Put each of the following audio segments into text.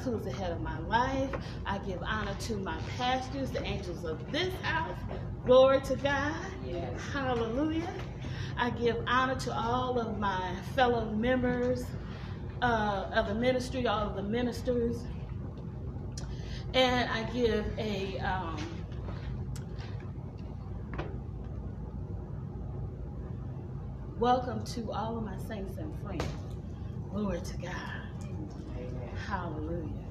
Christ, who is the head of my life. I give honor to my pastors, the angels of this house. Glory to God. Yes. Hallelujah. I give honor to all of my fellow members uh, of the ministry, all of the ministers. And I give a um, welcome to all of my saints and friends. Glory to God. Amen. Hallelujah.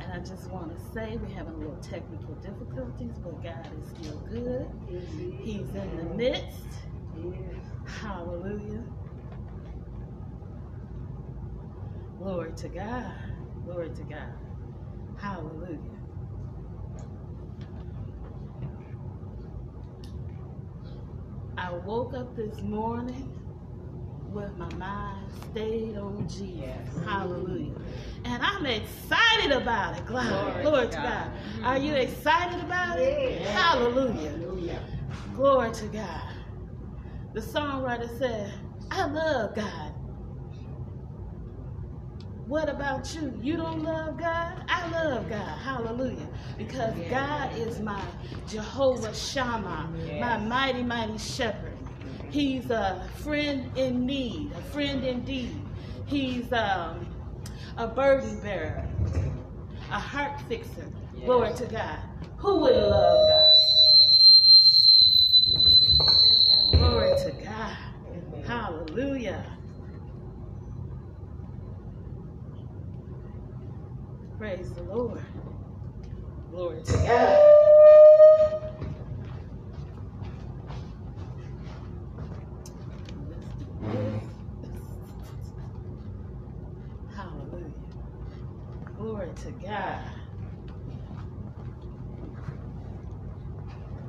And I just want to say we're having a little technical difficulties, but God is still good. He's in the midst. Hallelujah. Glory to God. Glory to God. Hallelujah. I woke up this morning with my mind stayed on Jesus. Yes. Hallelujah. And I'm excited about it. Glory, Glory glory to God. God. Are you excited about it? Yes. Hallelujah. Hallelujah. Glory to God. The songwriter said, I love God. What about you? You don't love God? I love God. Hallelujah. Because Yes. God is my Jehovah Shammah, my mighty, mighty shepherd. He's a friend in need, a friend indeed. He's um, a burden bearer, a heart fixer. Yes. Glory to God. Who wouldn't love God? Glory to God. Hallelujah. Praise the Lord. Glory to God. Hallelujah. To God.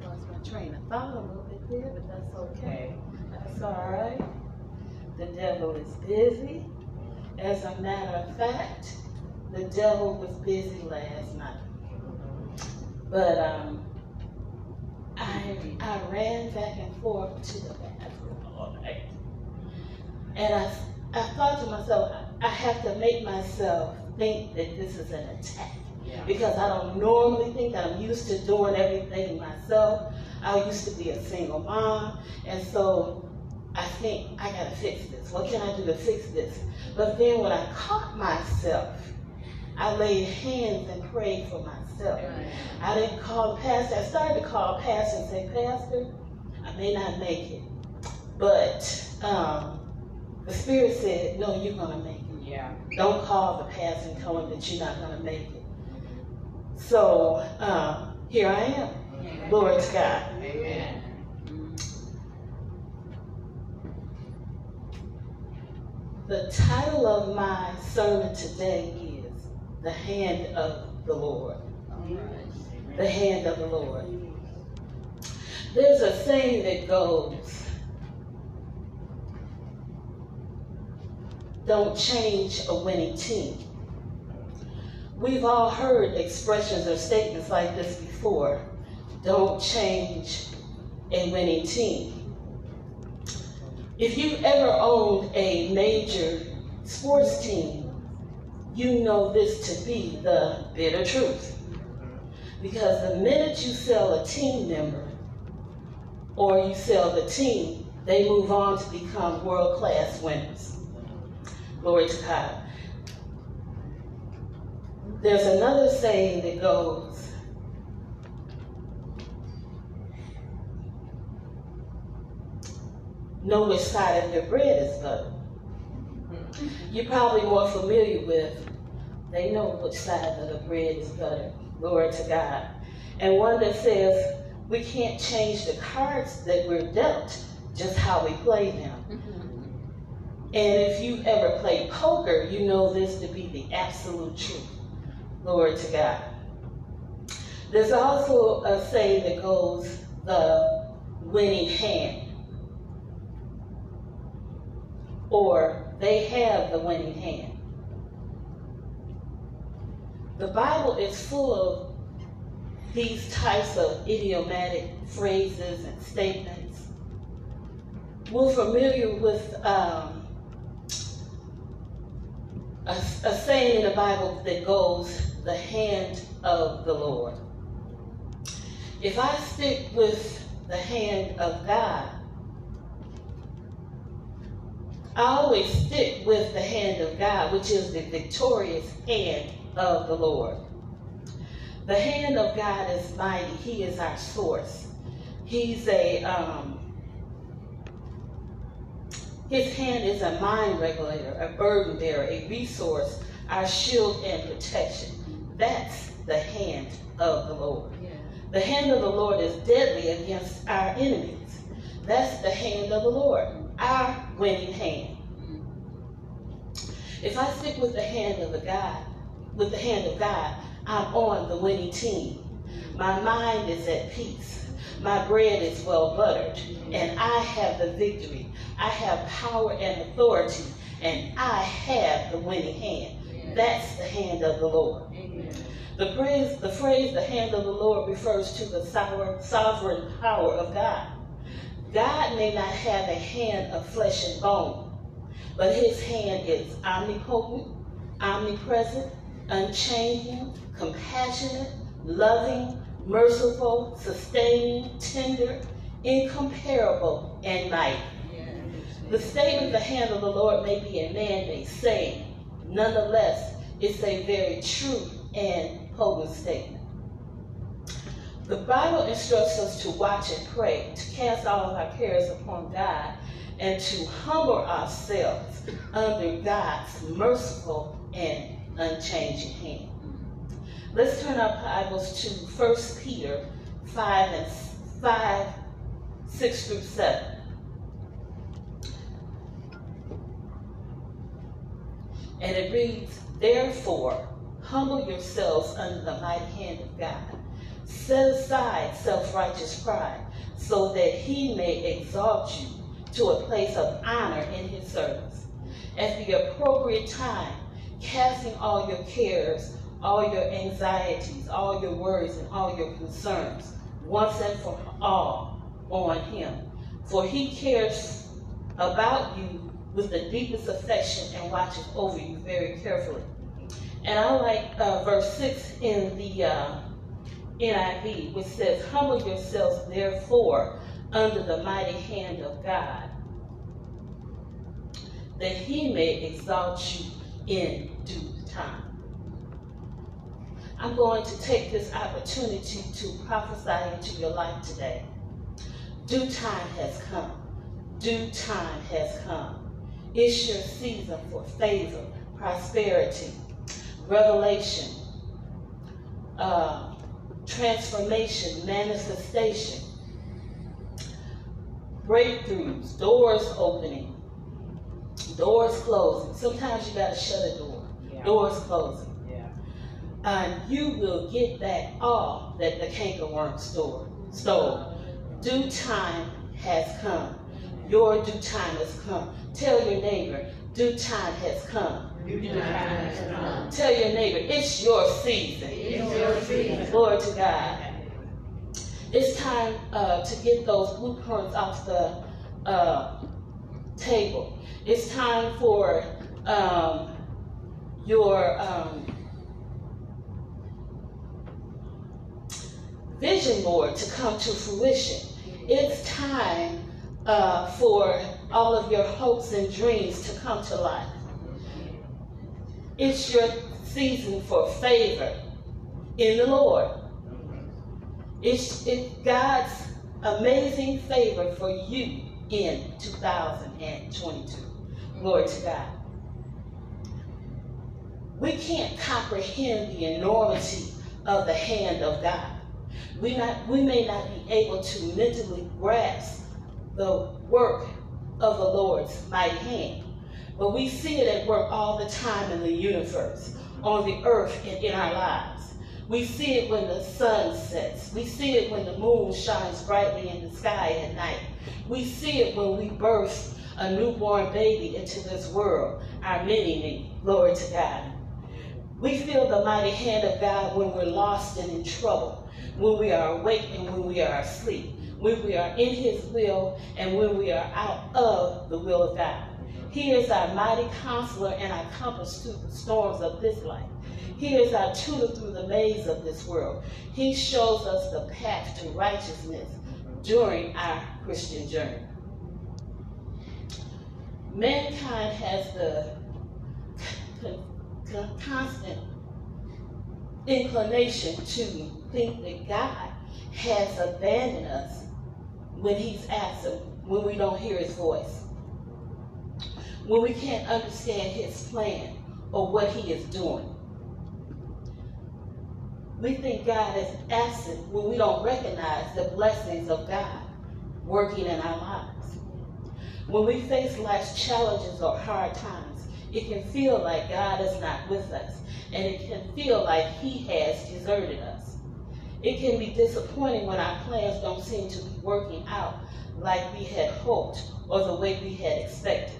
Lost my train of thought a little bit there, but that's okay. That's all right. The devil is busy. As a matter of fact, the devil was busy last night. But um, I I ran back and forth to the bathroom all night, and I I thought to myself, I have to make myself think that this is an attack Yeah. because I don't normally think I'm used to doing everything myself. I used to be a single mom, and so I think I gotta fix this. What can I do to fix this? But then when I caught myself, I laid hands and prayed for myself. I didn't call the pastor. I started to call pastor and say, Pastor, I may not make it, but um, the Spirit said, No, you're gonna make it. Yeah. Don't call the pastor and tell him that you're not going to make it. So um, here I am. Glory to God. Amen. The title of my sermon today is The Hand of the Lord. The Hand of the Lord. There's a saying that goes, Don't change a winning team. We've all heard expressions or statements like this before. Don't change a winning team. If you've ever owned a major sports team, you know this to be the bitter truth. Because the minute you sell a team member or you sell the team, they move on to become world class winners. Glory to God. There's another saying that goes, know which side of your bread is buttered. You're probably more familiar with, they know which side of the bread is buttered. Glory to God. And one that says, we can't change the cards that we're dealt, just how we play them. And if you've ever played poker, you know this to be the absolute truth. Glory to God. There's also a saying that goes, the winning hand. Or they have the winning hand. The Bible is full of these types of idiomatic phrases and statements. We're familiar with um, a, a saying in the Bible that goes, the hand of the Lord. If I stick with the hand of God, I always stick with the hand of God, which is the victorious hand of the Lord. The hand of God is mighty. He is our source. He's a um, his hand is a mind regulator, a burden bearer, a resource, our shield and protection. That's the hand of the Lord. Yeah. The hand of the Lord is deadly against our enemies. That's the hand of the Lord, our winning hand. If I stick with the hand of the God, with the hand of God, I'm on the winning team. My mind is at peace. My bread is well buttered, and I have the victory. I have power and authority, and I have the winning hand. That's the hand of the Lord. Amen. The phrase, the phrase, the hand of the Lord refers to the sovereign, sovereign power of God. God may not have a hand of flesh and bone, but his hand is omnipotent, omnipresent, unchanging, compassionate, loving, merciful, sustaining, tender, incomparable, and mighty. The statement, the hand of the Lord may be a man-made saying. Nonetheless, it's a very true and potent statement. The Bible instructs us to watch and pray, to cast all of our cares upon God, and to humble ourselves under God's merciful and unchanging hand. Let's turn our Bibles to 1 Peter 5 and 5, 6 through 7. And it reads, Therefore, humble yourselves under the mighty hand of God. Set aside self-righteous pride, so that he may exalt you to a place of honor in his service. At the appropriate time, casting all your cares, all your anxieties, all your worries, and all your concerns, once and for all, on him. For he cares about you with the deepest affection and watching over you very carefully. And I like uh, verse 6 in the uh, NIV, which says, Humble yourselves, therefore, under the mighty hand of God, that he may exalt you in due time. I'm going to take this opportunity to prophesy into your life today. Due time has come. Due time has come. It's your season for favor, prosperity, revelation, uh, transformation, manifestation, breakthroughs, doors opening, doors closing. Sometimes you got to shut a door. Yeah. Doors closing. Yeah. And you will get back all that the cankerworm store, stole. Due time has come. Your due time has come. Tell your neighbor, due time has come. Due time has come. Tell your neighbor, it's your season. It's your season. Glory to God. It's time uh, to get those blueprints off the uh, table. It's time for um, your um, vision board to come to fruition. It's time uh, for all of your hopes and dreams to come to life. It's your season for favor in the Lord. It's, it's God's amazing favor for you in 2022. Glory to God. We can't comprehend the enormity of the hand of God. We, not, we may not be able to mentally grasp the work of the Lord's mighty hand. But we see it at work all the time in the universe, on the earth, and in our lives. We see it when the sun sets. We see it when the moon shines brightly in the sky at night. We see it when we birth a newborn baby into this world, our mini me. Glory to God. We feel the mighty hand of God when we're lost and in trouble, when we are awake and when we are asleep, when we are in His will and when we are out of the will of God. He is our mighty counselor and our compass through the storms of this life. He is our tutor through the maze of this world. He shows us the path to righteousness during our Christian journey. Mankind has the constant inclination to think that God has abandoned us when He's absent, when we don't hear His voice, when we can't understand His plan or what He is doing. We think God is absent when we don't recognize the blessings of God working in our lives. When we face life's challenges or hard times, it can feel like God is not with us, and it can feel like He has deserted us. It can be disappointing when our plans don't seem to working out like we had hoped or the way we had expected.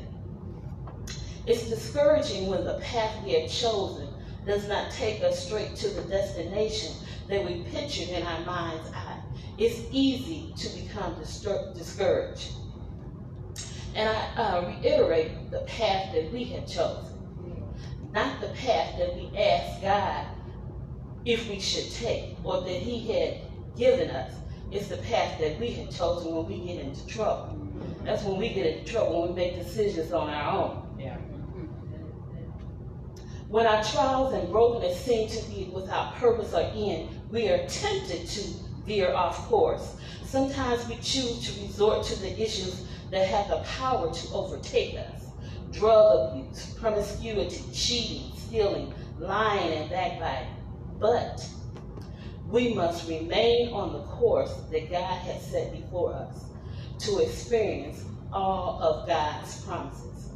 It's discouraging when the path we have chosen does not take us straight to the destination that we pictured in our mind's eye. It's easy to become discouraged. And I uh, reiterate the path that we had chosen, not the path that we asked God if we should take or that He had given us. It's the path that we have chosen when we get into trouble. That's when we get into trouble, when we make decisions on our own. Yeah. When our trials and brokenness seem to be without purpose or end, we are tempted to veer off course. Sometimes we choose to resort to the issues that have the power to overtake us. Drug abuse, promiscuity, cheating, stealing, lying, and backbiting. But we must remain on the course that God has set before us to experience all of God's promises.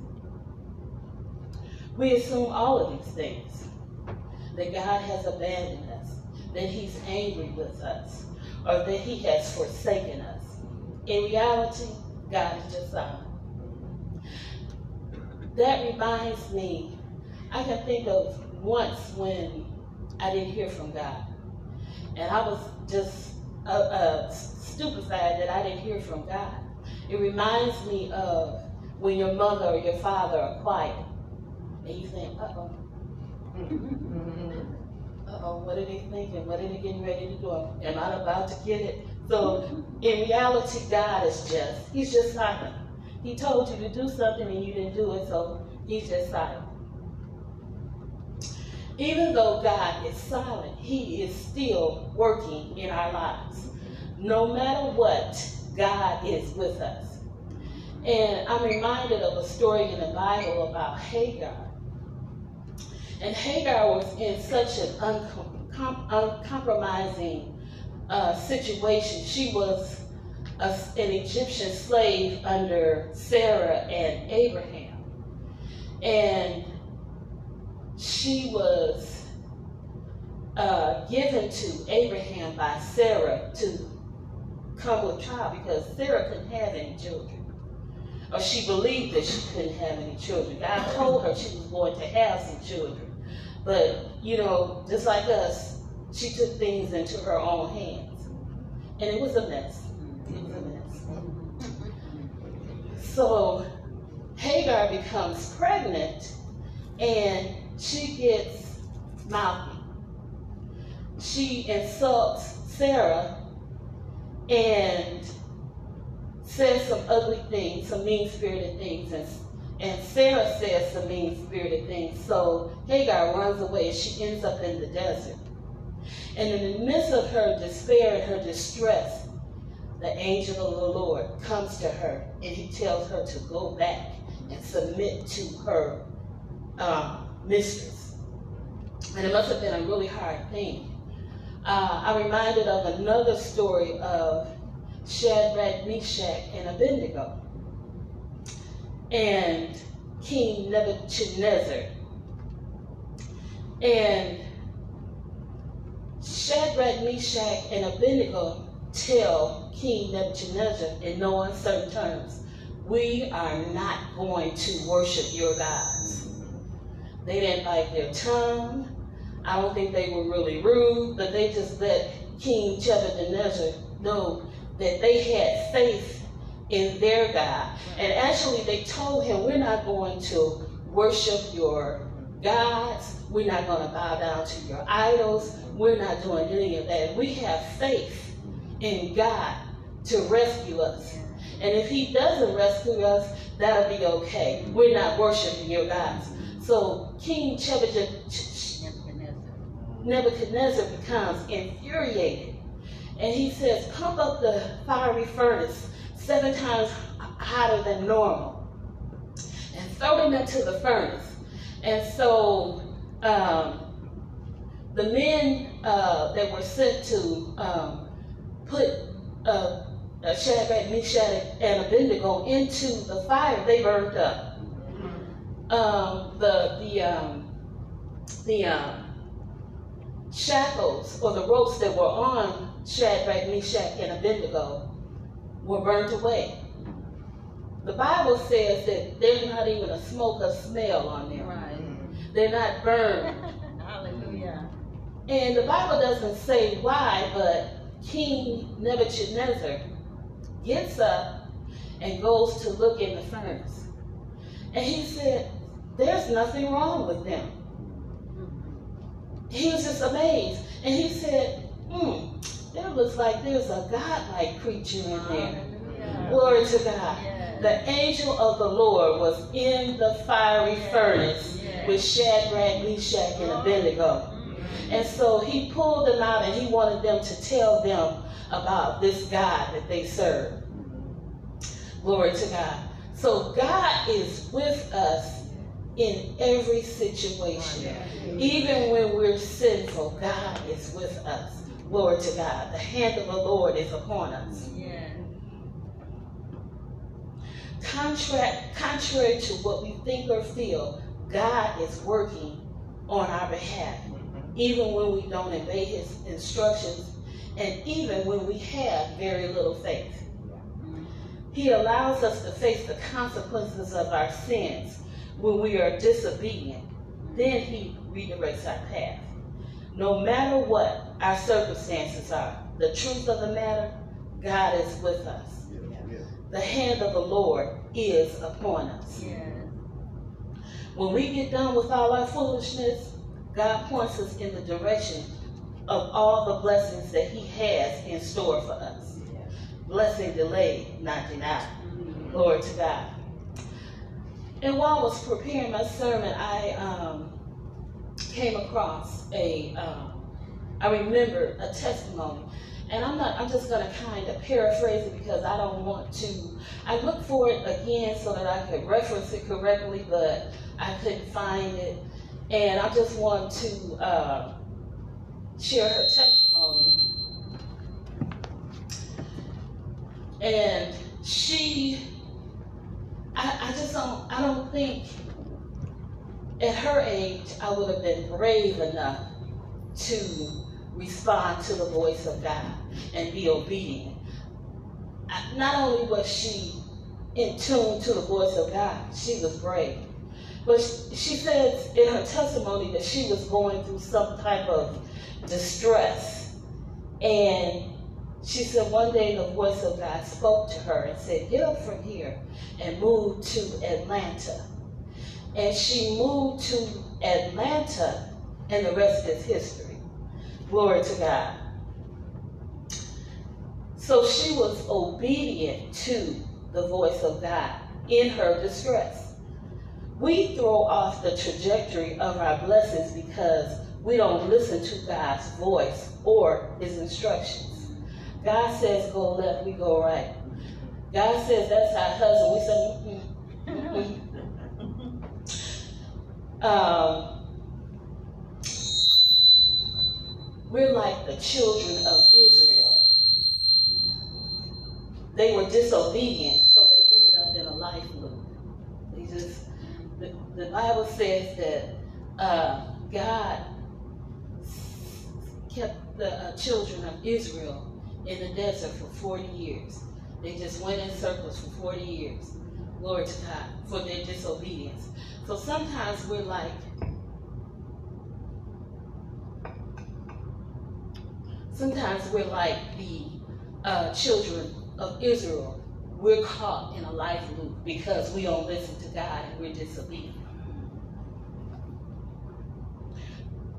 We assume all of these things that God has abandoned us, that He's angry with us, or that He has forsaken us. In reality, God is just silent. That reminds me, I can think of once when I didn't hear from God. And I was just uh, uh, stupefied that I didn't hear from God. It reminds me of when your mother or your father are quiet and you think, uh-oh. uh-oh, what are they thinking? What are they getting ready to do? Am I about to get it? So in reality, God is just, he's just silent. He told you to do something and you didn't do it, so he's just silent. Even though God is silent, he is still working in our lives. No matter what, God is with us. And I'm reminded of a story in the Bible about Hagar. And Hagar was in such an uncom- uncompromising uh, situation. She was a, an Egyptian slave under Sarah and Abraham. And she was uh, given to Abraham by Sarah to come with child because Sarah couldn't have any children. Or she believed that she couldn't have any children. God told her she was going to have some children. But, you know, just like us, she took things into her own hands. And it was a mess. It was a mess. So Hagar becomes pregnant and she gets mouthy. She insults Sarah and says some ugly things, some mean spirited things, and and Sarah says some mean spirited things. So Hagar runs away. She ends up in the desert. And in the midst of her despair and her distress, the angel of the Lord comes to her and he tells her to go back and submit to her um, mistress. And it must have been a really hard thing. Uh, I'm reminded of another story of Shadrach, Meshach, and Abednego and King Nebuchadnezzar. And Shadrach, Meshach, and Abednego tell King Nebuchadnezzar in no uncertain terms, we are not going to worship your gods. They didn't bite their tongue. I don't think they were really rude, but they just let King Nebuchadnezzar know that they had faith in their God. And actually, they told him, We're not going to worship your gods. We're not going to bow down to your idols. We're not doing any of that. We have faith in God to rescue us. And if he doesn't rescue us, that'll be okay. We're not worshiping your gods. So King Nebuchadnezzar becomes infuriated. And he says, pump up the fiery furnace seven times hotter than normal. And throw them into the furnace. And so um, the men uh, that were sent to um, put uh, Shadrach, Meshach, and Abednego into the fire, they burned up. Um, the the um, the um, shackles or the ropes that were on Shadrach, Meshach, and Abednego were burnt away. The Bible says that there's not even a smoke or smell on them. Right. They're not burned. Hallelujah. And the Bible doesn't say why, but King Nebuchadnezzar gets up and goes to look in the furnace. And he said, There's nothing wrong with them. He was just amazed. And he said, Hmm, it looks like there's a godlike creature in there. Glory to God. The angel of the Lord was in the fiery furnace with Shadrach, Meshach, and Abednego. Mhm. And so he pulled them out and he wanted them to tell them about this God that they serve. Glory to God. So God is with us in every situation. Even when we're sinful, God is with us. Glory to God. The hand of the Lord is upon us. Contrary to what we think or feel, God is working on our behalf, even when we don't obey his instructions and even when we have very little faith. He allows us to face the consequences of our sins when we are disobedient. Then he redirects our path. No matter what our circumstances are, the truth of the matter, God is with us. The hand of the Lord is upon us. When we get done with all our foolishness, God points us in the direction of all the blessings that He has in store for us. Blessing delayed, not denied. Glory to God. And while I was preparing my sermon, I um, came across a, um, I remember a testimony. And I'm not, I'm just going to kind of paraphrase it because I don't want to. I looked for it again so that I could reference it correctly, but I couldn't find it. And I just want to uh, share her testimony. And she, I, I just don't, I don't think at her age I would have been brave enough to respond to the voice of God and be obedient. Not only was she in tune to the voice of God, she was brave. But sh- she says in her testimony that she was going through some type of distress. And she said one day the voice of God spoke to her and said, Get up from here and move to Atlanta. And she moved to Atlanta, and the rest is history. Glory to God. So she was obedient to the voice of God in her distress. We throw off the trajectory of our blessings because we don't listen to God's voice or his instructions. God says go left, we go right. God says that's our husband, we say, mm-mm, mm-mm. Um, we're like the children of Israel. They were disobedient, so they ended up in a life loop. They just, the, the Bible says that uh, God kept the uh, children of Israel in the desert for 40 years. They just went in circles for 40 years. Glory to God for their disobedience. So sometimes we're like, sometimes we're like the uh, children of Israel we're caught in a life loop because we don't listen to God and we're disobedient.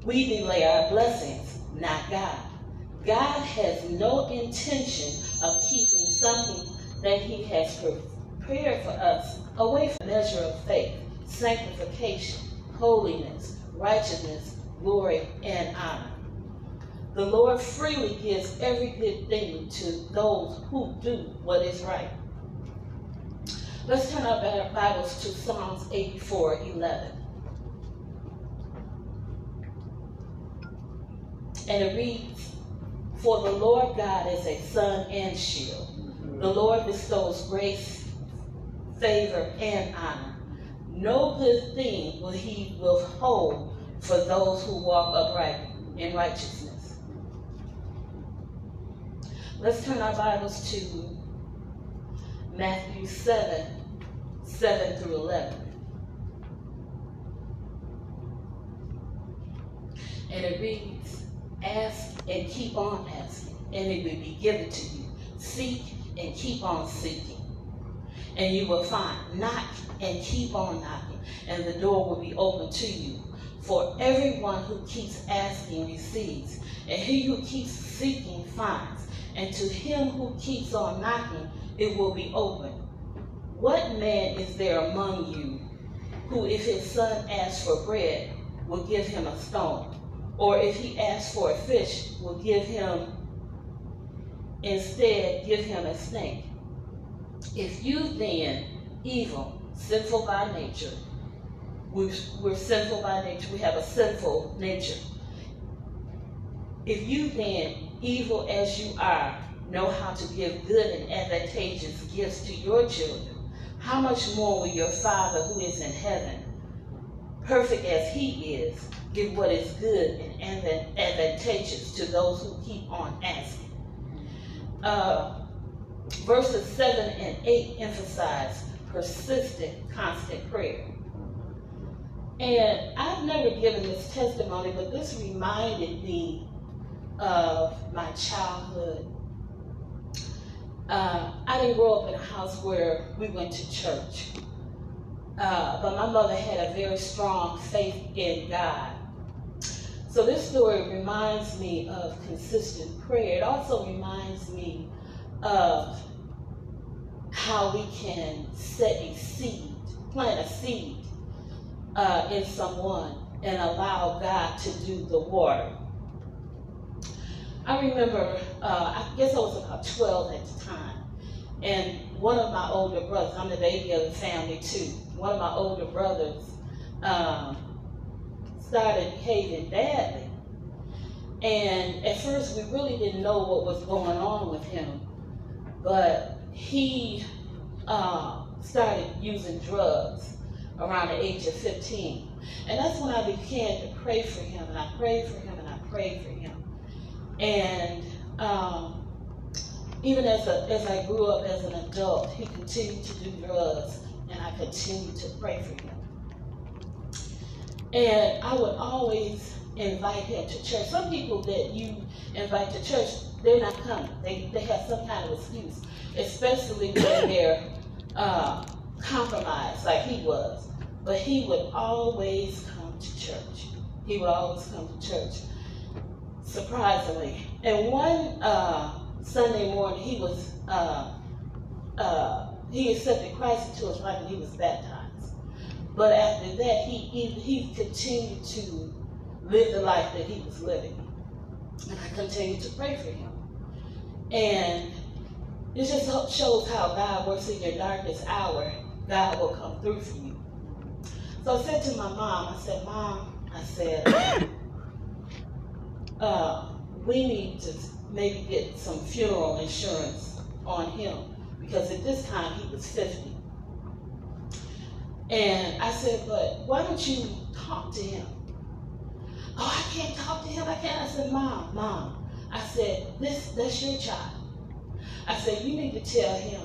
We delay our blessings, not God. God has no intention of keeping something that He has prepared for us away from measure of faith, sanctification, holiness, righteousness, glory, and honor. The Lord freely gives every good thing to those who do what is right. Let's turn our Bibles to Psalms 84 11. And it reads, For the Lord God is a sun and shield. The Lord bestows grace, favor, and honor. No good thing will he withhold for those who walk upright in righteousness. Let's turn our Bibles to Matthew 7, 7 through 11. And it reads, Ask and keep on asking, and it will be given to you. Seek and keep on seeking, and you will find. Knock and keep on knocking, and the door will be open to you. For everyone who keeps asking receives, and he who keeps seeking finds, and to him who keeps on knocking it will be open. What man is there among you who, if his son asks for bread, will give him a stone? Or if he asks for a fish, will give him, instead, give him a snake? If you then, evil, sinful by nature, we're, sinful by nature, we have a sinful nature. If you then, evil as you are, know how to give good and advantageous gifts to your children, how much more will your Father who is in heaven, perfect as he is, give what is good and advantageous to those who keep on asking? Uh, verses 7 and 8 emphasize persistent, constant prayer. And I've never given this testimony, but this reminded me of my childhood uh, I didn't grow up in a house where we went to church. Uh, but my mother had a very strong faith in God. So this story reminds me of consistent prayer. It also reminds me of how we can set a seed, plant a seed uh, in someone and allow God to do the water. I remember, uh, I guess I was about 12 at the time, and one of my older brothers, I'm the baby of the family too, one of my older brothers um, started behaving badly. And at first, we really didn't know what was going on with him, but he uh, started using drugs around the age of 15. And that's when I began to pray for him, and I prayed for him, and I prayed for him. And um, even as, a, as I grew up as an adult, he continued to do drugs, and I continued to pray for him. And I would always invite him to church. Some people that you invite to church, they're not coming. They, they have some kind of excuse, especially when they're uh, compromised like he was. But he would always come to church. He would always come to church surprisingly. And one uh, Sunday morning, he was uh, uh, he accepted Christ into his life and he was baptized. But after that, he, he he continued to live the life that he was living, and I continued to pray for him. And it just shows how God works in your darkest hour. God will come through for you. So I said to my mom, I said, Mom, I said uh, we need to maybe get some funeral insurance on him because at this time he was 50. And I said, but why don't you talk to him? Oh, I can't talk to him. I can't. I said, Mom, Mom. I said, this that's your child. I said, you need to tell him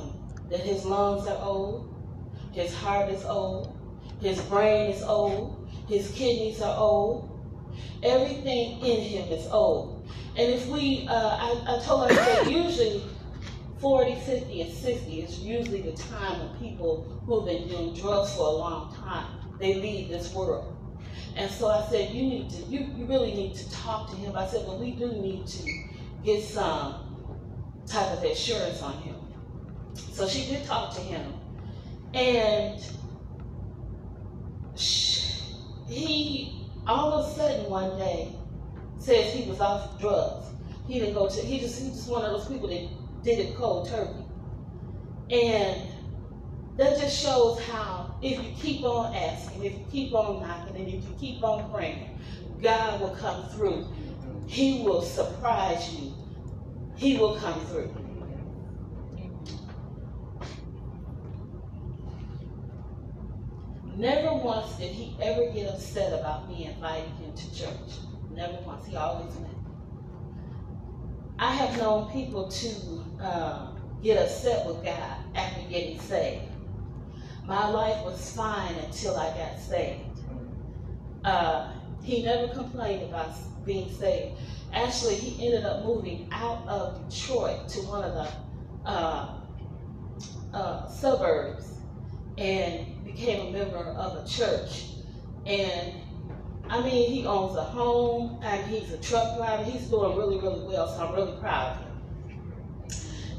that his lungs are old, his heart is old, his brain is old, his kidneys are old, Everything in him is old. And if we, uh, I, I told her that usually 40, 50, and 60 is usually the time when people who've been doing drugs for a long time, they leave this world. And so I said, you need to, you, you really need to talk to him. I said, well, we do need to get some type of assurance on him. So she did talk to him. And he, all of a sudden one day, says he was off drugs. He didn't go to, he just, he just one of those people that did it cold turkey. And that just shows how if you keep on asking, if you keep on knocking, and if you keep on praying, God will come through. He will surprise you. He will come through. Never once did he ever get upset about me inviting him to church. Never once. He always went. I have known people to uh, get upset with God after getting saved. My life was fine until I got saved. Uh, he never complained about being saved. Actually, he ended up moving out of Detroit to one of the uh, uh, suburbs and became a member of a church. And I mean, he owns a home and he's a truck driver. He's doing really, really well, so I'm really proud of him.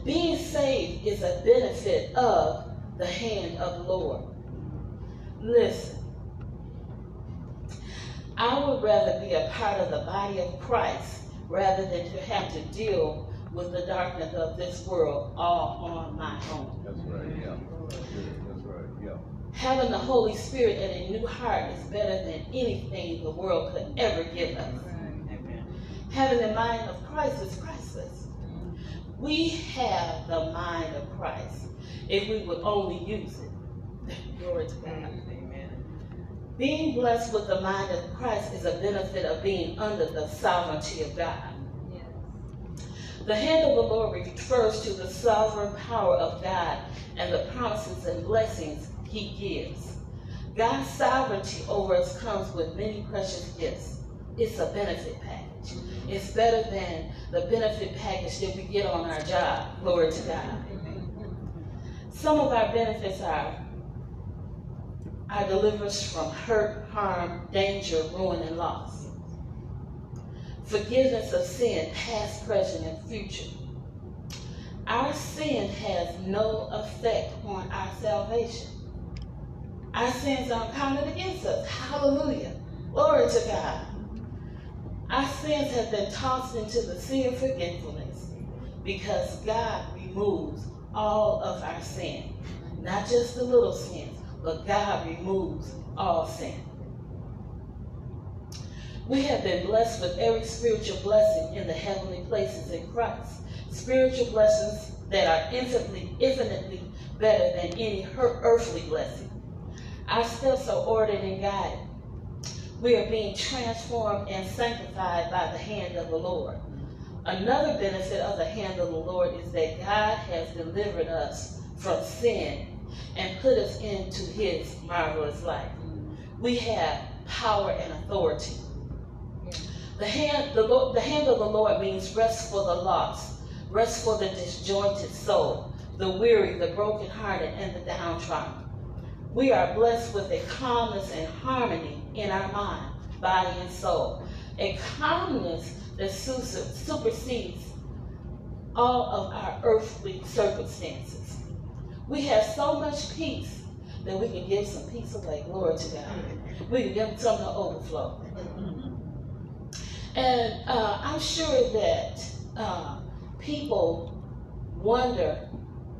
Being saved is a benefit of the hand of the Lord. Listen, I would rather be a part of the body of Christ rather than to have to deal with the darkness of this world all on my own. That's right, yeah. That's right, yeah. Having the Holy Spirit and a new heart is better than anything the world could ever give us. Having the mind of Christ is priceless. We have the mind of Christ if we would only use it. Glory to God. Amen. Being blessed with the mind of Christ is a benefit of being under the sovereignty of God. Yes. The hand of the Lord refers to the sovereign power of God and the promises and blessings he gives. God's sovereignty over us comes with many precious gifts. It's a benefit package. It's better than the benefit package that we get on our job. Glory to God. Some of our benefits are our deliverance from hurt, harm, danger, ruin, and loss. Forgiveness of sin, past, present, and future. Our sin has no effect on our salvation. Our sins aren't counted against us. Hallelujah. Glory to God. Our sins have been tossed into the sea of forgetfulness because God removes all of our sin. Not just the little sins, but God removes all sin. We have been blessed with every spiritual blessing in the heavenly places in Christ. Spiritual blessings that are infinitely, infinitely better than any earthly blessing. Our steps are ordered and guided. We are being transformed and sanctified by the hand of the Lord. Another benefit of the hand of the Lord is that God has delivered us from sin and put us into his marvelous light. We have power and authority. The hand, the, the hand of the Lord means rest for the lost, rest for the disjointed soul, the weary, the brokenhearted, and the downtrodden. We are blessed with a calmness and harmony in our mind, body, and soul. A calmness that supersedes all of our earthly circumstances. We have so much peace that we can give some peace away. Glory to God. We can give some to overflow. And uh, I'm sure that uh, people wonder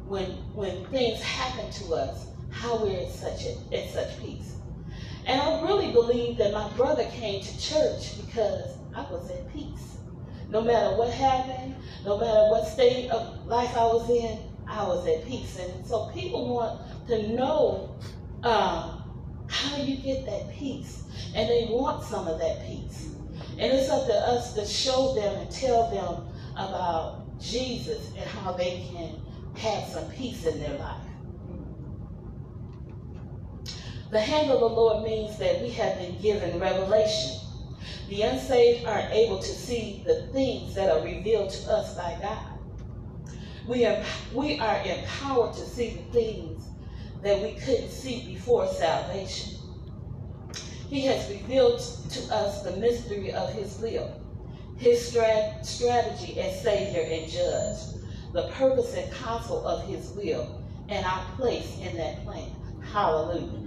when when things happen to us how we're at such a, at such peace. And I really believe that my brother came to church because I was at peace. No matter what happened, no matter what state of life I was in, I was at peace. And so people want to know um, how you get that peace. And they want some of that peace. And it's up to us to show them and tell them about Jesus and how they can have some peace in their life. The hand of the Lord means that we have been given revelation. The unsaved aren't able to see the things that are revealed to us by God. We are, we are empowered to see the things that we couldn't see before salvation. He has revealed to us the mystery of his will, his strat- strategy as Savior and Judge, the purpose and counsel of his will, and our place in that plan. Hallelujah.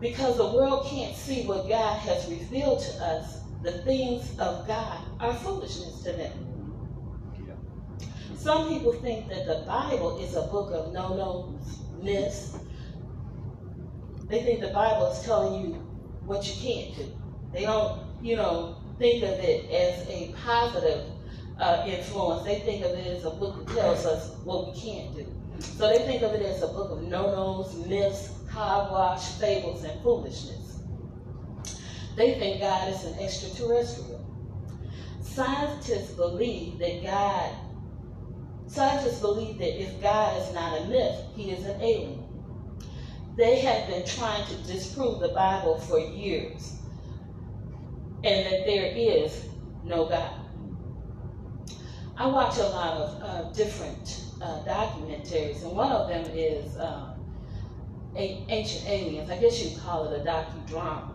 Because the world can't see what God has revealed to us, the things of God are foolishness to them. Some people think that the Bible is a book of no-nos, myths. They think the Bible is telling you what you can't do. They don't, you know, think of it as a positive uh, influence. They think of it as a book that tells us what we can't do. So they think of it as a book of no-nos, myths, hogwash, fables, and foolishness. They think God is an extraterrestrial. Scientists believe that God, scientists believe that if God is not a myth, he is an alien. They have been trying to disprove the Bible for years and that there is no God. I watch a lot of uh, different uh, documentaries, and one of them is um, Ancient Aliens. I guess you'd call it a docudrama,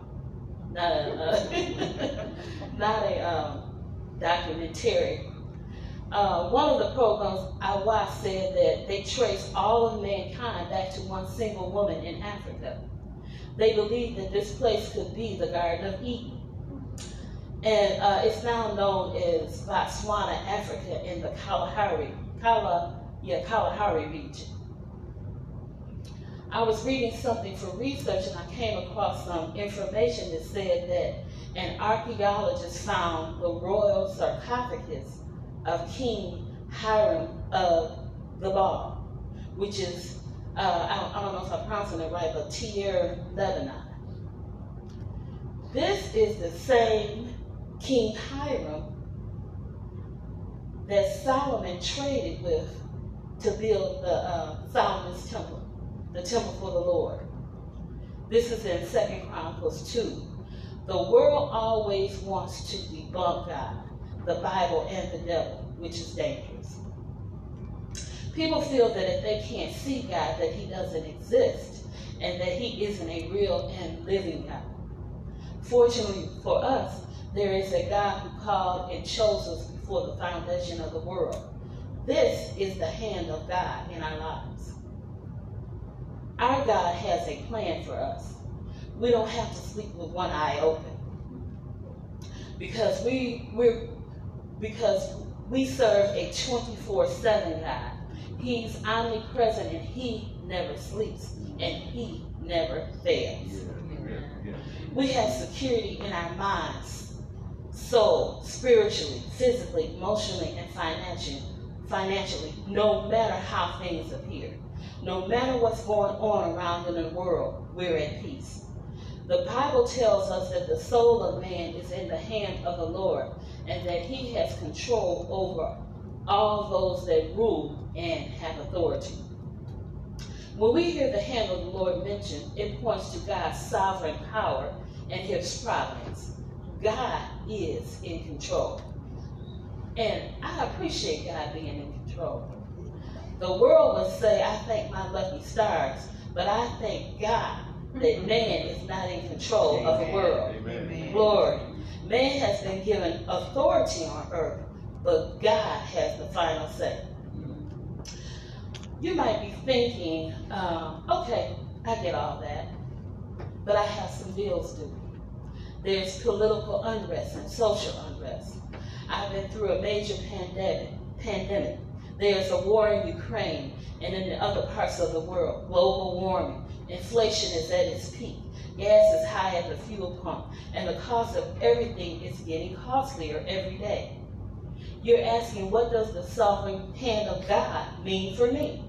not a uh, not a um, documentary. Uh, one of the programs I watched said that they traced all of mankind back to one single woman in Africa. They believed that this place could be the Garden of Eden. And uh, it's now known as Botswana, Africa, in the Kalahari, Kala, yeah, Kalahari region. I was reading something for research and I came across some information that said that an archaeologist found the royal sarcophagus of King Hiram of Gabal, which is, uh, I, I, don't know if I'm pronouncing it right, but Tier, Lebanon. This is the same King Hiram that Solomon traded with to build the uh, Solomon's temple, the temple for the Lord. This is in Second Chronicles 2. The world always wants to debunk God, the Bible, and the devil, which is dangerous. People feel that if they can't see God, that he doesn't exist, and that he isn't a real and living God. Fortunately for us, there is a God who called and chose us before the foundation of the world. This is the hand of God in our lives. Our God has a plan for us. We don't have to sleep with one eye open. Because we we because we serve a 24-7 God. He's omnipresent and he never sleeps and he never fails. We have security in our minds, soul, spiritually, physically, emotionally, and financially, financially, no matter how things appear. No matter what's going on around in the world, we're at peace. The Bible tells us that the soul of man is in the hand of the Lord and that he has control over all those that rule and have authority. When we hear the hand of the Lord mentioned, it points to God's sovereign power and his providence. God is in control. And I appreciate God being in control. The world would say, I thank my lucky stars, but I thank God that man is not in control of the world. Amen. Glory. Man has been given authority on earth, but God has the final say. You might be thinking, um, okay, I get all that, but I have some bills due. There's political unrest and social unrest. I've been through a major pandemic. Pandemic. There's a war in Ukraine and in the other parts of the world. Global warming. Inflation is at its peak. Gas is high at the fuel pump, and the cost of everything is getting costlier every day. You're asking, what does the sovereign hand of God mean for me?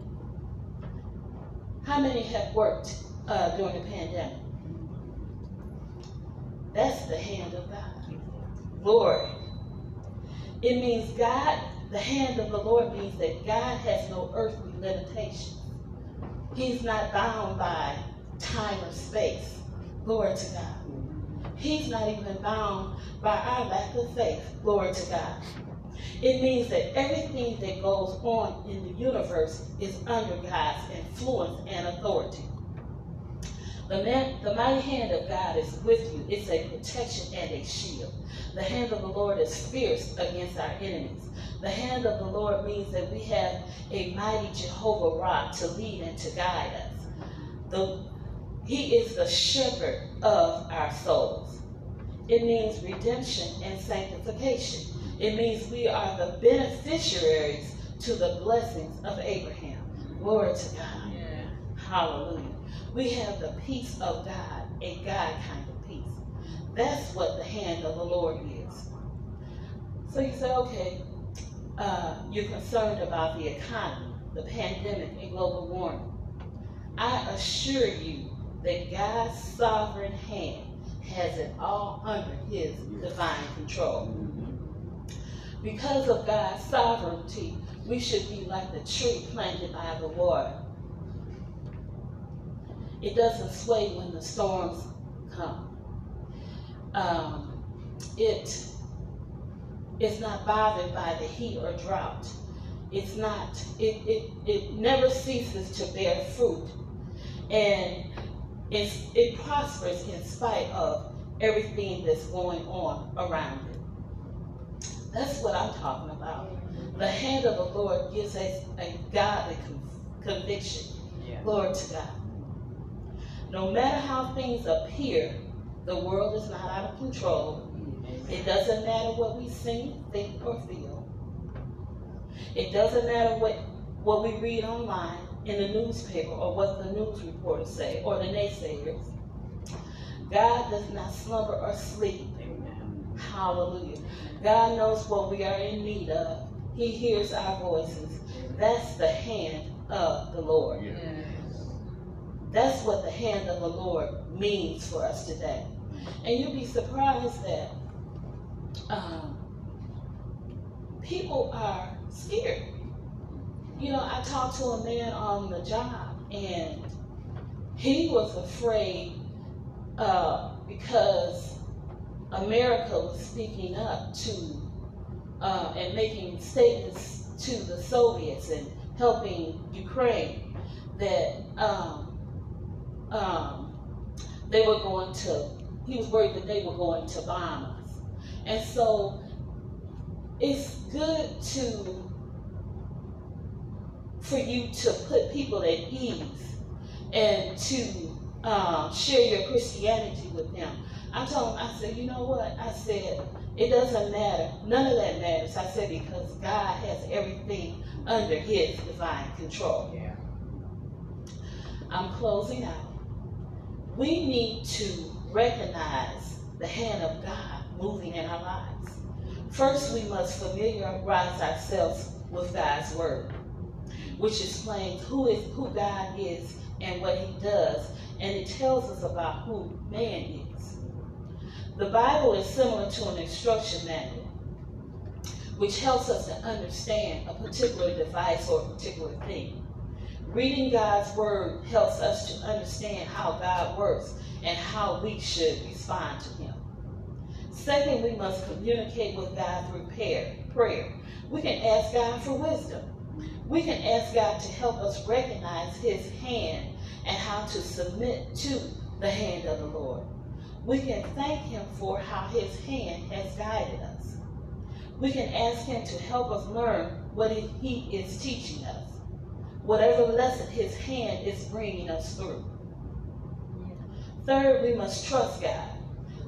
How many have worked uh, during the pandemic? That's the hand of God. Lord. It means God, the hand of the Lord means that God has no earthly limitations. He's not bound by time or space. Glory to God. He's not even bound by our lack of faith. Glory to God. It means that everything that goes on in the universe is under God's influence and authority. The, man, the mighty hand of God is with you. It's a protection and a shield. The hand of the Lord is fierce against our enemies. The hand of the Lord means that we have a mighty Jehovah Ra'ah to lead and to guide us. The, he is the shepherd of our souls. It means redemption and sanctification. It means we are the beneficiaries to the blessings of Abraham. Glory to God. Yeah. Hallelujah. We have the peace of God, a God kind of peace. That's what the hand of the Lord is. So you say, okay, uh, you're concerned about the economy, the pandemic, and global warming. I assure you that God's sovereign hand has it all under his divine control. Because of God's sovereignty, we should be like the tree planted by the water. It doesn't sway when the storms come. Um, it is not bothered by the heat or drought. It's not, it, it, it never ceases to bear fruit. And it's, it prospers in spite of everything that's going on around it. That's what I'm talking about. The hand of the Lord gives us a godly con- conviction. Yeah. Glory to God. No matter how things appear, the world is not out of control. It doesn't matter what we see, think, or feel. It doesn't matter what, what we read online, in the newspaper, or what the news reporters say, or the naysayers. God does not slumber or sleep. Hallelujah. God knows what we are in need of. He hears our voices. That's the hand of the Lord. Yeah. That's what the hand of the Lord means for us today. And you'll be surprised that um, people are scared. You know, I talked to a man on the job, and he was afraid uh, because America was speaking up to uh, and making statements to the Soviets and helping Ukraine that um, um, they were going to, he was worried that they were going to bomb us. And so it's good to, for you to put people at ease and to um, share your Christianity with them. I told him, I said, you know what? I said, it doesn't matter. None of that matters. I said, because God has everything under his divine control. Yeah. I'm closing out. We need to recognize the hand of God moving in our lives. First, we must familiarize ourselves with God's word, which explains who is who God is and what he does, and it tells us about who man is. The Bible is similar to an instruction manual, which helps us to understand a particular device or a particular thing. Reading God's word helps us to understand how God works and how we should respond to him. Second, we must communicate with God through prayer. We can ask God for wisdom. We can ask God to help us recognize his hand and how to submit to the hand of the Lord. We can thank him for how his hand has guided us. We can ask him to help us learn what he is teaching us whatever lesson his hand is bringing us through. Third, we must trust God.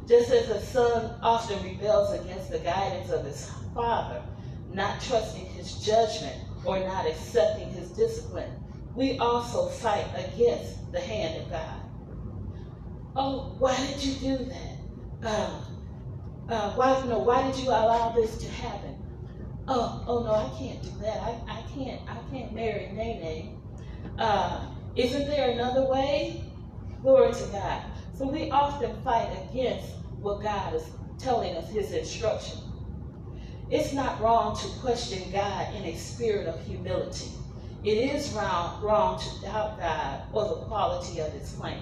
Just as a son often rebels against the guidance of his father, not trusting his judgment or not accepting his discipline, we also fight against the hand of God. Oh, why did you do that? Uh, uh, why, no, why did you allow this to happen? Oh, oh no, I can't do that. I, I can't, I can't marry Nene. Uh, isn't there another way? Glory to God. So we often fight against what God is telling us, His instruction. It's not wrong to question God in a spirit of humility. It is wrong, wrong to doubt God or the quality of His plan.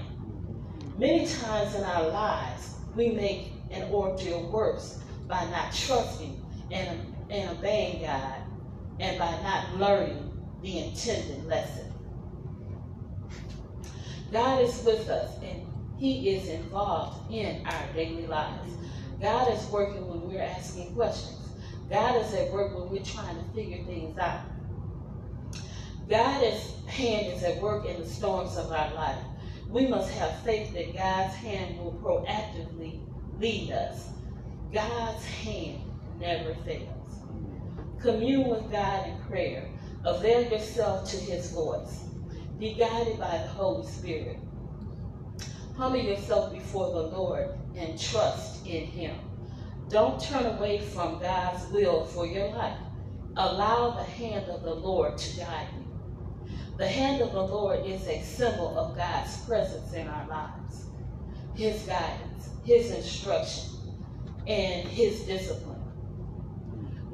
Many times in our lives, we make an ordeal worse by not trusting and, and obeying God and by not learning the intended lesson. God is with us and He is involved in our daily lives. God is working when we're asking questions. God is at work when we're trying to figure things out. God's hand is at work in the storms of our life. We must have faith that God's hand will proactively lead us. God's hand never fails. Commune with God in prayer. Avail yourself to his voice. Be guided by the Holy Spirit. Humble yourself before the Lord and trust in him. Don't turn away from God's will for your life. Allow the hand of the Lord to guide you. The hand of the Lord is a symbol of God's presence in our lives, His guidance, His instruction, and His discipline.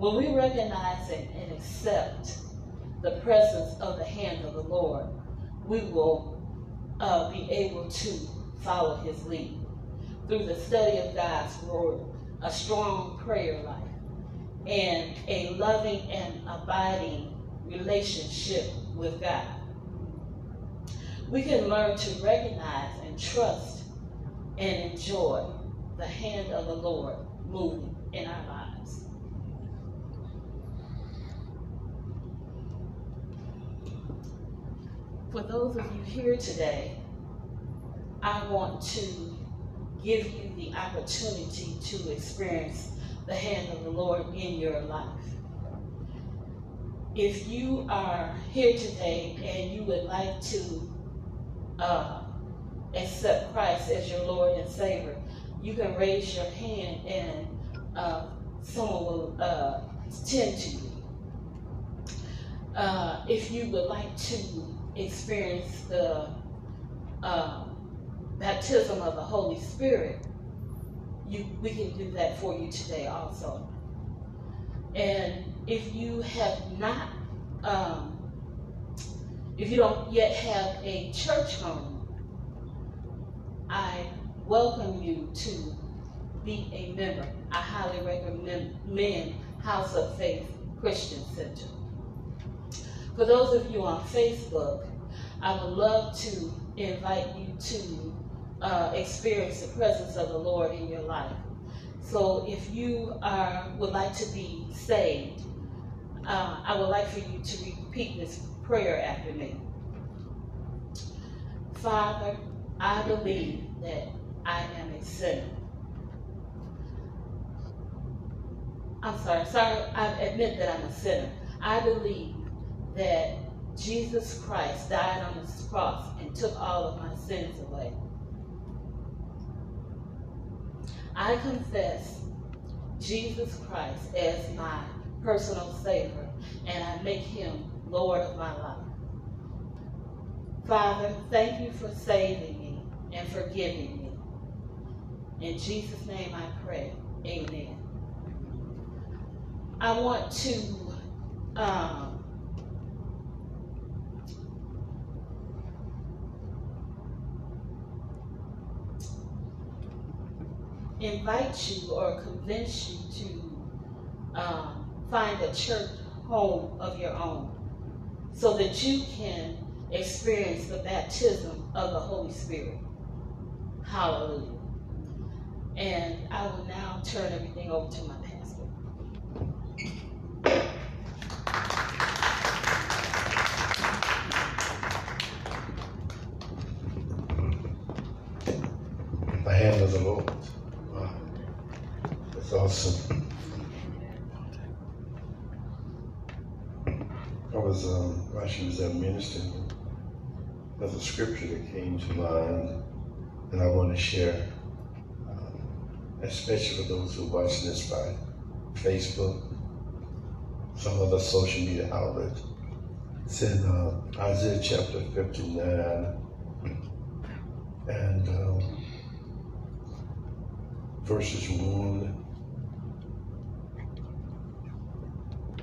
When we recognize and, accept the presence of the hand of the Lord, we will uh, be able to follow His lead. Through the study of God's Word, a strong prayer life, and a loving and abiding relationship with God. We can learn to recognize and trust and enjoy the hand of the Lord moving in our lives. For those of you here today, I want to give you the opportunity to experience the hand of the Lord in your life. If you are here today and you would like to uh, accept Christ as your Lord and Savior, you can raise your hand and uh, someone will uh, tend to you. Uh, if you would like to experience the uh, baptism of the Holy Spirit, you, we can do that for you today also. And if you have not, um, if you don't yet have a church home, I welcome you to be a member. I highly recommend men House of Faith Christian Center. For those of you on Facebook, I would love to invite you to uh, experience the presence of the Lord in your life. So if you are, would like to be saved, uh, I would like for you to repeat this prayer after me. Father, I believe that I am a sinner. I'm sorry, sorry, I admit that I'm a sinner. I believe that Jesus Christ died on the cross and took all of my sins away. I confess Jesus Christ as my personal Savior, and I make him Lord of my life. Father, thank you for saving me and forgiving me. In Jesus' name I pray. Amen. I want to um, invite you or convince you to um, find a church home of your own so that you can experience the baptism of the Holy Spirit. Hallelujah. And I will now turn everything over to my pastor. The hand of the Lord. Wow. I was, um, while she was there ministering, there's a scripture that came to mind, and I want to share, um, especially for those who are watching this by Facebook, some other social media outlet. It's in uh, Isaiah chapter 59, and um, verses 1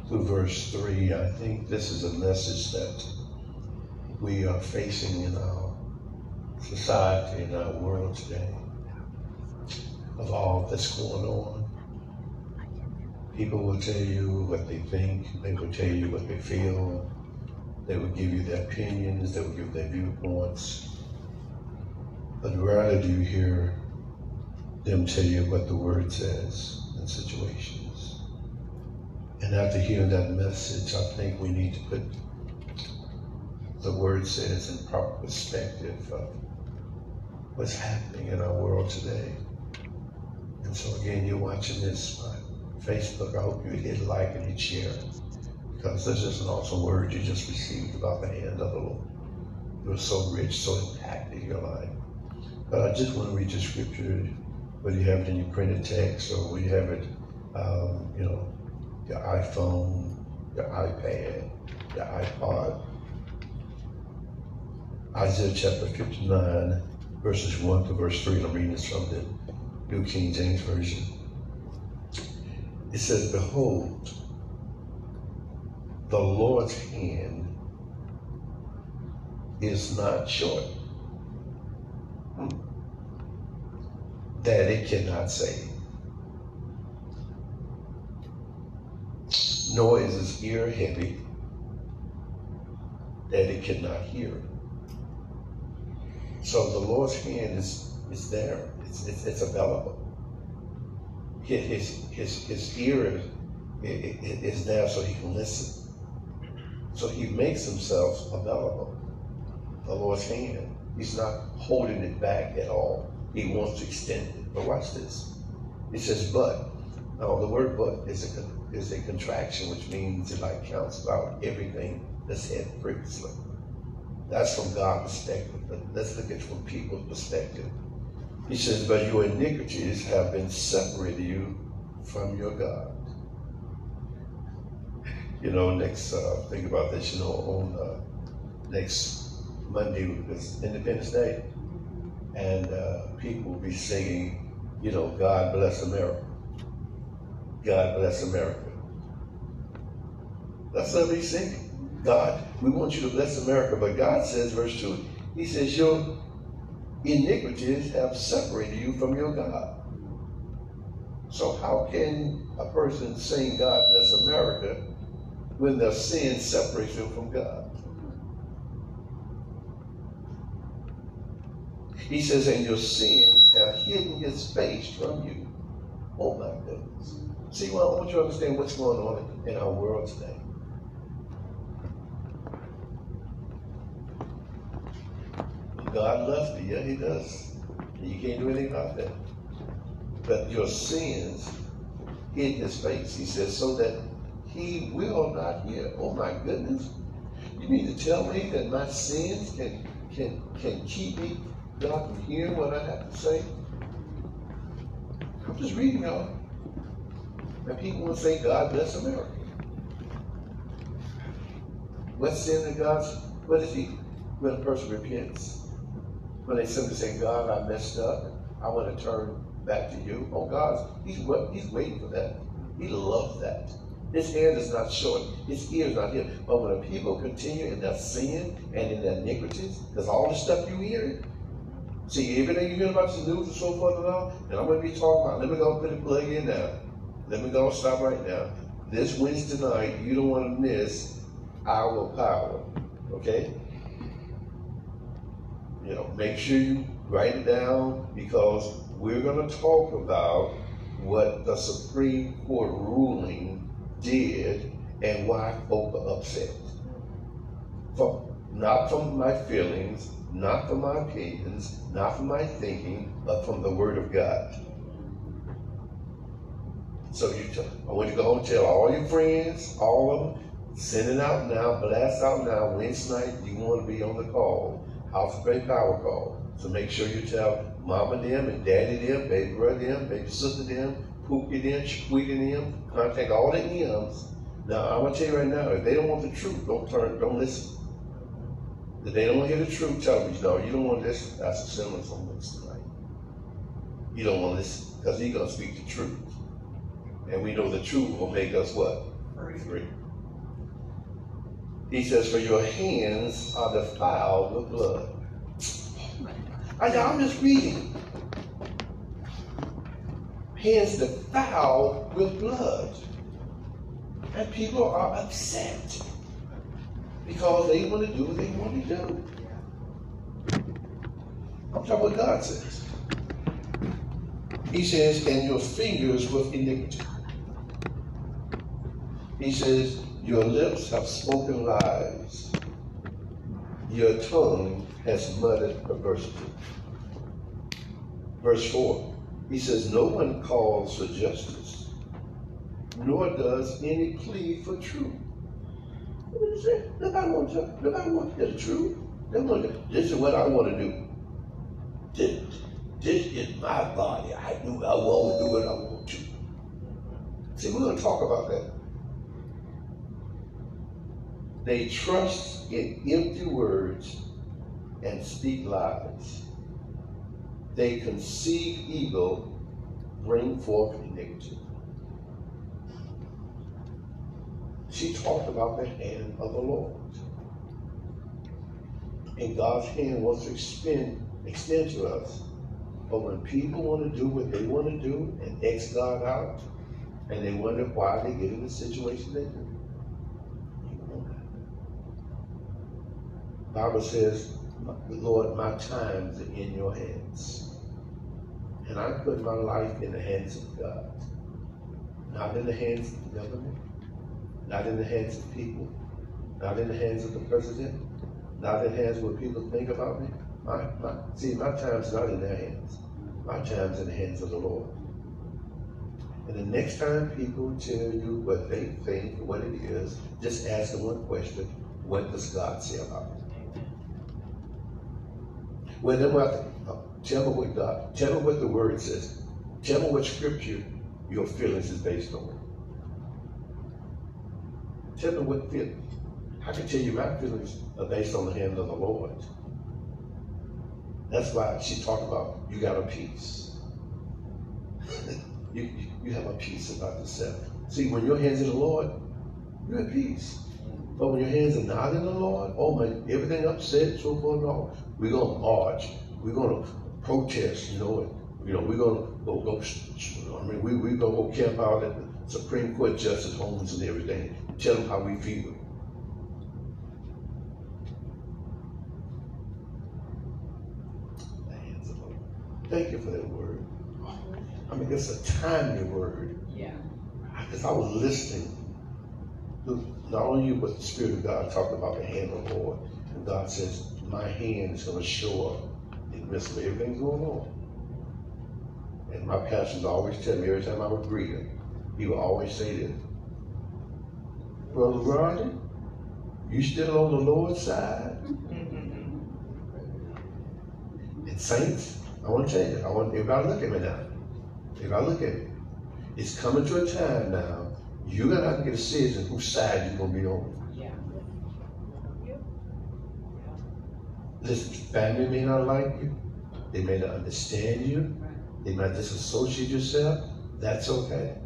through verse 3. I think this is a message that we are facing in our society, in our world today, of all that's going on. People will tell you what they think, they will tell you what they feel, they will give you their opinions, they will give their viewpoints. But rarely do you hear them tell you what the word says in situations. And after hearing that message, I think we need to put the word says in proper perspective of what's happening in our world today. And so again, you're watching this on Facebook. I hope you hit like and hit share because this is an awesome word you just received about the hand of the Lord. It was so rich, so impacted your life. But I just want to read your scripture, whether you have it in your printed text or whether you have it, um, you know, your iPhone, your iPad, your iPod. Isaiah chapter 59, verses 1 to verse 3. I'm reading this from the New King James Version. It says, Behold, the Lord's hand is not short, that it cannot save, nor is his ear heavy, that it cannot hear. So the Lord's hand is, is there. It's, it's, it's available. His, his, his, ear is, is there so he can listen. So he makes himself available. The Lord's hand. He's not holding it back at all. He wants to extend it. But watch this. It says, but. Now, the word but is a, is a contraction, which means it like counts out everything that's said previously. That's from God's perspective. But let's look at from people's perspective. He says, But your iniquities have been separated you from your God. You know, next, uh, think about this, you know, on uh, next Monday is Independence Day. And uh, people will be singing, you know, God bless America. God bless America. That's what he's singing. God, we want you to bless America. But God says, verse 2, He says, Your iniquities have separated you from your God. So, how can a person sing God bless America when their sin separates them from God? He says, And your sins have hidden his face from you. Oh my goodness. See, well, I want you to understand what's going on in our world today. God loves you. Yeah, he does. You can't do anything about that. But your sins hid his face. He says, so that he will not hear. Oh my goodness. You mean to tell me that my sins can can can keep me God from hearing what I have to say? I'm just reading y'all. And people will say, God bless America. What sin that God's what is he when a person repents? When they simply say, God, I messed up. I want to turn back to you. Oh, God, he's, he's waiting for that. He loves that. His hand is not short. His ear is not here. But when the people continue in their sin and in their iniquities, because all the stuff you hear, see, everything you hear about the news and so forth and all, and I'm going to be talking about, let me go put a plug in now. Let me go stop right now. This Wednesday night, you don't want to miss our power. Okay? You know, make sure you write it down because we're going to talk about what the Supreme Court ruling did and why folk are upset. From, not from my feelings, not from my opinions, not from my thinking, but from the Word of God. So you, t- I want you to go home and tell all your friends, all of them, send it out now, blast out now. Wednesday night, you want to be on the call. House of Faith Power Call. So make sure you tell mama them and daddy them, baby brother them, baby sister them, Pookie them, Shaquita them, contact all the M's. Now I want to tell you right now, if they don't want the truth, don't turn, don't listen. If they don't hear the truth, tell them, no, you don't want to listen. That's a sermon from Wednesday night. You don't want to listen because he's going to speak the truth. And we know the truth will make us what? Free. He says, For your hands are defiled with blood. I, I'm just reading. Hands defiled with blood. And people are upset because they want to do what they want to do. I'm talking what God says. He says, and your fingers with iniquity. He says, your lips have spoken lies. Your tongue has muttered perversity. Verse 4, he says, no one calls for justice, nor does any plea for truth. What did he say? Nobody wants nobody wants the truth. They want to, this is what I want to do. This, this is my body. I do, I want to do what I want to. See, we're going to talk about that. They trust in empty words and speak lies. They conceive evil, bring forth iniquity. She talked about the hand of the Lord. And God's hand wants to extend, extend to us. But when people want to do what they want to do and X God out, and they wonder why they get in the situation they do. Bible says, Lord, my times are in your hands. And I put my life in the hands of God. Not in the hands of the government, not in the hands of people, not in the hands of the president, not in the hands of what people think about me. My, my, see, my time's not in their hands. My time's in the hands of the Lord. And the next time people tell you what they think, what it is, just ask them one question. What does God say about it? What, uh, tell me what God, tell me what the word says. Tell me what scripture your feelings is based on. Tell me what feelings. I can tell you my feelings are based on the hand of the Lord. That's why she talked about you got a peace. you, you have a peace about yourself. See, when your hands in the Lord, you're at peace. But when your hands are not in the Lord, oh my, everything upset, so forth and all, we're gonna march. We're gonna protest, you know, and, you know, we're gonna go, go I mean, we, we're gonna go camp out at the Supreme Court justice homes and everything, and tell them how we feel. Thank you for that word. I mean, it's a timely word. Yeah. Because I was listening, not only you, but the Spirit of God talked about the hand of the Lord. And God says, My hand is going to show up in the midst of everything going on. And my pastors always tell me every time I would greet him, he would always say this Brother Rodney, you still on the Lord's side? and saints, I want to tell you, I want everybody look at me now. Everybody look at me. It's coming to a time now you're gonna have to get a decision whose side you're gonna be on. Yeah. Listen, family may not like you, they may not understand you, they might disassociate yourself. That's okay.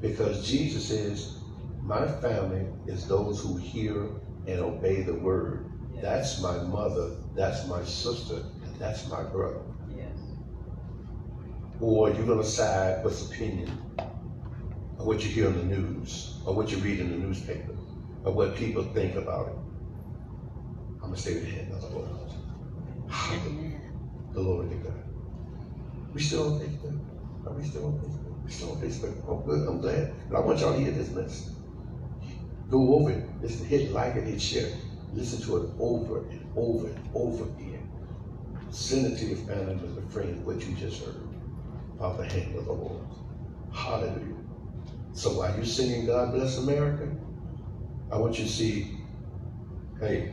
Because Jesus says, My family is those who hear and obey the word. That's my mother, that's my sister, and that's my brother. Yes. Or you're gonna side with opinion or what you hear on the news, or what you read in the newspaper, or what people think about it. I'm gonna stay with the hand of the Lord. The Lord to God. We still on Facebook? Are we still on Facebook? We still on Facebook. Oh, good. I'm glad. But I want y'all to hear this message. Go over it. Listen, hit like and hit share. Listen to it over and over and over again. Send it to your family members and friends what you just heard the hand of the Lord. Hallelujah. So while you're singing God Bless America, I want you to see, hey,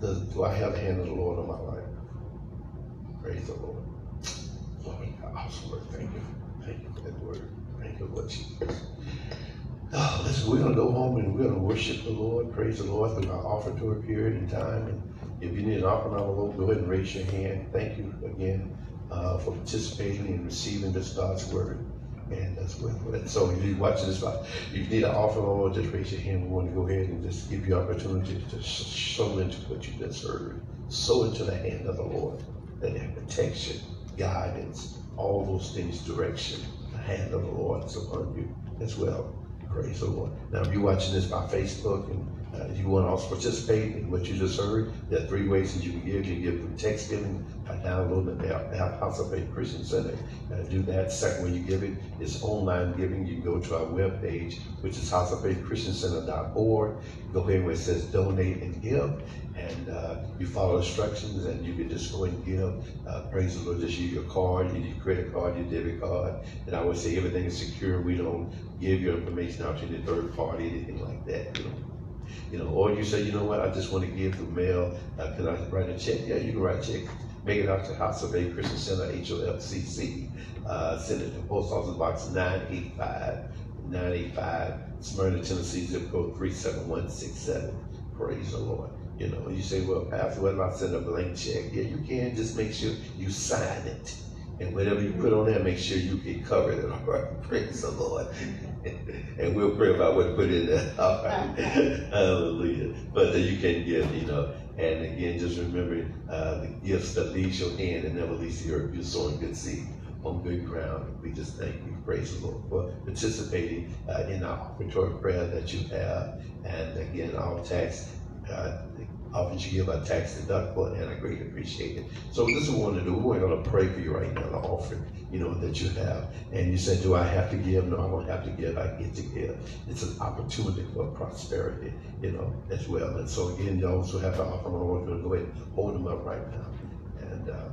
do I have the hand of the Lord on my life? Praise the Lord. Lord, awesome word. Thank you. Thank you for that word. Thank you, Lord Jesus. Oh, listen, we're going to go home and we're going to worship the Lord, praise the Lord through our offertory period in time. And if you need an offering Lord, go ahead and raise your hand. Thank you again uh, for participating and receiving this God's word. And that's what, what so if you're watching this, if you need an offer, or just raise your hand. We want to go ahead and just give you opportunity to sow into what you just heard. Sow into the hand of the Lord. That have protection, guidance, all those things, direction. The hand of the Lord is upon you as well. Praise the Lord. Now, if you're watching this by Facebook and uh, you want to also participate in what you just heard, there are three ways that you can give. You can give through text giving by downloading the House of Faith Christian Center. Uh, do that. Second way you give it is online giving. You can go to our webpage, which is houseoffaithchristiancenter.org. Go ahead where it says donate and give. And uh, you follow instructions and you can just go and give. Uh, praise the Lord. Just use your card, your credit card, your debit card. And I would say everything is secure. We don't give your information out to the third party, anything like that. You know. You know, or you say, you know what, I just want to give the mail. Uh, can I write a check? Yeah, you can write a check. Make it out to House of Faith Christian Center, HOFCC. Uh, send it to Post Office Box 985, 985, Smyrna, Tennessee, zip code 37167. Praise the Lord. You know, you say, well, Pastor, what if I send a blank check? Yeah, you can. Just make sure you sign it. And whatever you put on there, make sure you get covered it. All right. Praise the Lord. and we'll pray about what to put in there. All right. Hallelujah. But uh, you can give, you know. And again, just remember uh, the gifts that leaves your hand and never leaves the earth. You're sowing good seed on good ground. We just thank you, praise the Lord, for participating uh, in our offertory prayer that you have. And again, our tax uh, often you give a tax deductible, and I greatly appreciate it. So this is what we want to do. We're going to pray for you right now, the offering, you know, that you have. And you said, do I have to give? No, I don't have to give. I get to give. It's an opportunity for prosperity, you know, as well. And so again, you also have to offer. I'm going to go ahead and hold them up right now. And uh,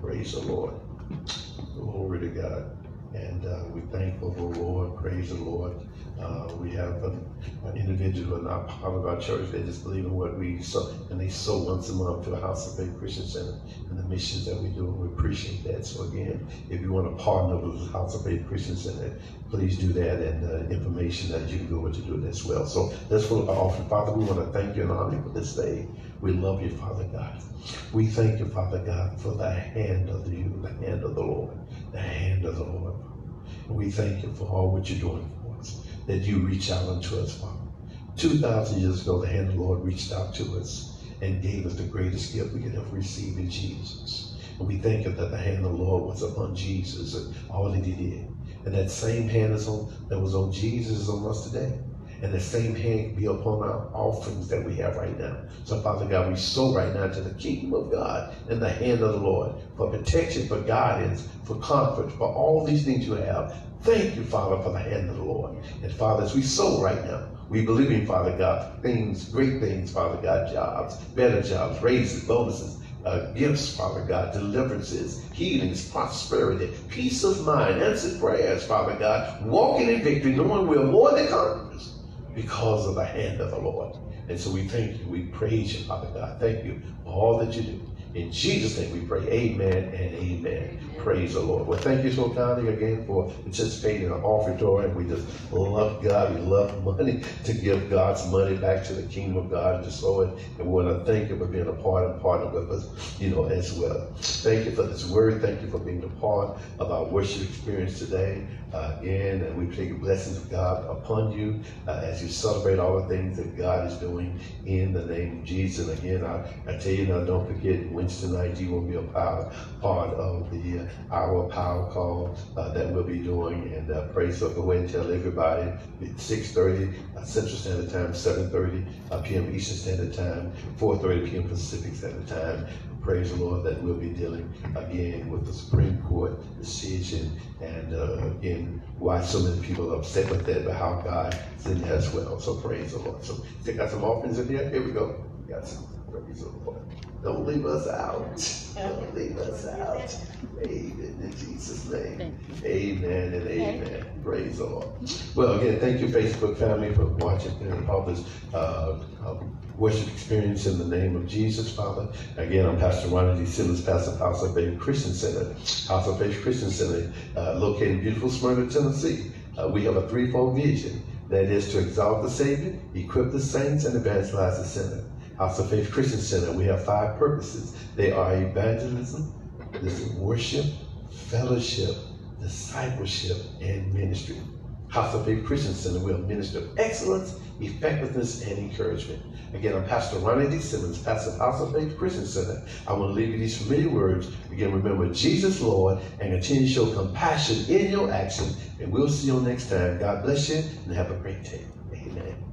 praise the Lord. Glory to God. And uh, we thankful the Lord, praise the Lord. Uh, we have an, an individual not part of our church. They just believe in what we sow, and they sow once a month to the House of Faith Christian Center and the missions that we do, and we appreciate that. So again, if you want to partner with the House of Faith Christian Center, please do that, and uh, information that you can go to do it as well. So of our offering. Father, we want to thank you and honor you for this day. We love you, Father God. We thank you, Father God, for the hand of you, the hand of the Lord, the hand of the Lord. And we thank you for all what you're doing that you reach out unto us, Father. 2,000 years ago, the hand of the Lord reached out to us and gave us the greatest gift we could ever receive in Jesus. And we thank you that the hand of the Lord was upon Jesus and all that he did. And that same hand is on, that was on Jesus is on us today. And the same hand be upon our offerings that we have right now. So, Father God, we sow right now to the kingdom of God in the hand of the Lord for protection, for guidance, for comfort, for all these things you have. Thank you, Father, for the hand of the Lord. And Father, as we sow right now, we believe in, Father God, things, great things, Father God, jobs, better jobs, raises, bonuses, uh, gifts, Father God, deliverances, healings, prosperity, peace of mind, answered prayers, Father God, walking in victory, knowing we're more than conquerors because of the hand of the Lord. And so we thank you. We praise you, Father God. Thank you for all that you do. In Jesus' name we pray. Amen and amen. Praise the Lord. Well, thank you so kindly again for participating in our offertory. And we just love God. We love money to give God's money back to the kingdom of God and to sow it. And we want to thank you for being a part and partner with us, you know, as well. Thank you for this word. Thank you for being a part of our worship experience today. Uh, again, and we take the blessings of God upon you uh, as you celebrate all the things that God is doing in the name of Jesus. And again, I, I tell you now, don't forget Wednesday night you will be a part, part of the uh, our power call uh, that we'll be doing. And uh, praise so go ahead and tell everybody it's 6.30 uh, Central Standard Time, 7.30 uh, p.m. Eastern Standard Time, 4.30 p.m. Pacific Standard Time. Praise the Lord that we'll be dealing again with the Supreme Court decision. And uh, again, why so many people are upset with that, but how God in there as well. So praise the Lord. So they got some offerings in here. Here we go. We got some. Praise the Lord. Don't leave us out. Don't leave us out. Amen. In Jesus' name. Amen and amen. Praise the Lord. Well, again, thank you, Facebook family, for watching and all this uh, uh, worship experience in the name of Jesus, Father. Again, I'm Pastor Ronnie D. Simmons, pastor of House of Faith Christian Center. House of Faith Christian Center, uh, located in beautiful Smyrna, Tennessee. Uh, we have a threefold vision. That is to exalt the Savior, equip the saints, and evangelize the sinner. House of Faith Christian Center, we have five purposes. They are evangelism, worship, fellowship, discipleship, and ministry. House of Faith Christian Center. We're a minister of excellence, effectiveness, and encouragement. Again, I'm Pastor Ronnie D. Simmons, pastor of House of Faith Christian Center. I want to leave you these familiar words. Again, remember Jesus, Lord, and continue to show compassion in your action. And we'll see you next time. God bless you and have a great day. Amen.